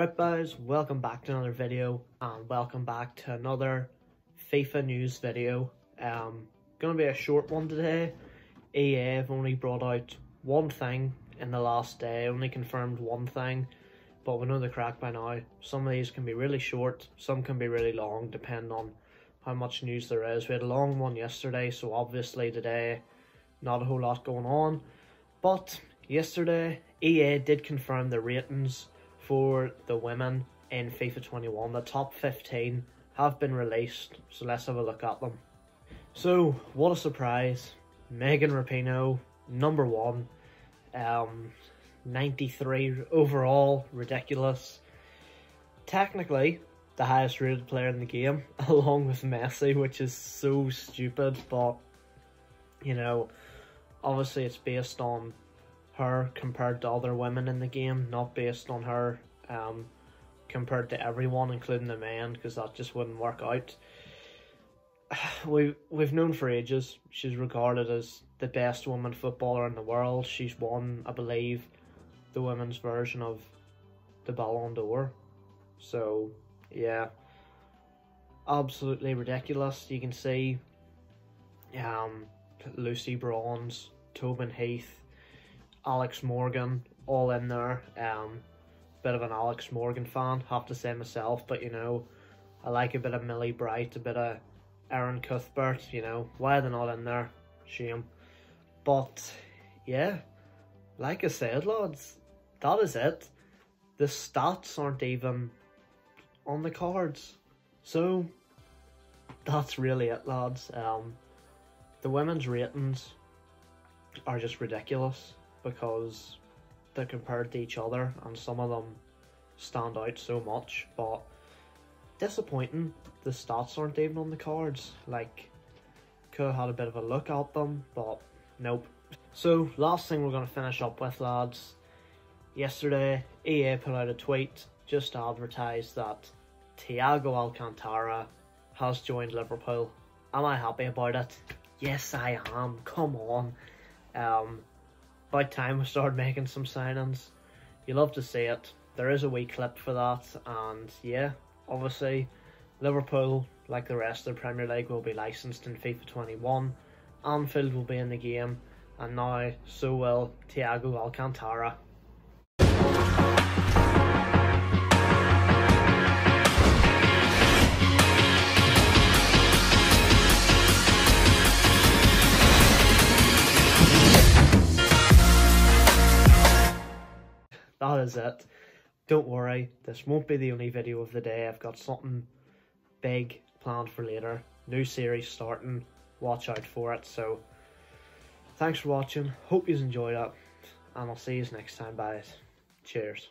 Right guys, welcome back to another video and welcome back to another FIFA news video. Um, gonna be a short one today. EA have only brought out one thing in the last day, only confirmed one thing, but we know the crack by now. Some of these can be really short, some can be really long, depending on how much news there is. We had a long one yesterday, so obviously today not a whole lot going on. But yesterday, EA did confirm the ratings for the women in FIFA 21. The top 15 have been released, so let's have a look at them. So, what a surprise. Megan Rapinoe, number one. Um, 93 overall, ridiculous. Technically, the highest rated player in the game, along with Messi, which is so stupid, but, you know, obviously it's based on her compared to other women in the game, not based on her um, compared to everyone, including the men, because that just wouldn't work out. We we've known for ages she's regarded as the best woman footballer in the world. She's won, I believe, the women's version of the Ballon d'Or. So yeah, absolutely ridiculous. You can see, um, Lucy Bronze, Tobin Heath, Alex Morgan all in there. Um, bit of an Alex Morgan fan, have to say myself, but you know, I like a bit of Millie Bright, a bit of Erin Cuthbert, you know, why they're they not in there? Shame. But yeah, like I said, lads, that is it. The stats aren't even on the cards. So that's really it, lads. Um, the women's ratings are just ridiculous because they're compared to each other and some of them stand out so much but disappointing the stats aren't even on the cards. Like could have had a bit of a look at them but nope. So last thing we're going to finish up with lads. Yesterday EA put out a tweet just to advertise that Thiago Alcantara has joined Liverpool. Am I happy about it? Yes I am. Come on. Um about time we started making some signings. You love to see it. There is a wee clip for that, and yeah, obviously, Liverpool, like the rest of the Premier League, will be licensed in FIFA 21. Anfield will be in the game, and now so will Thiago Alcantara. That is it. Don't worry, this won't be the only video of the day. I've got something big planned for later. New series starting. Watch out for it. So, thanks for watching. Hope you enjoyed it. And I'll see you next time, guys. Cheers.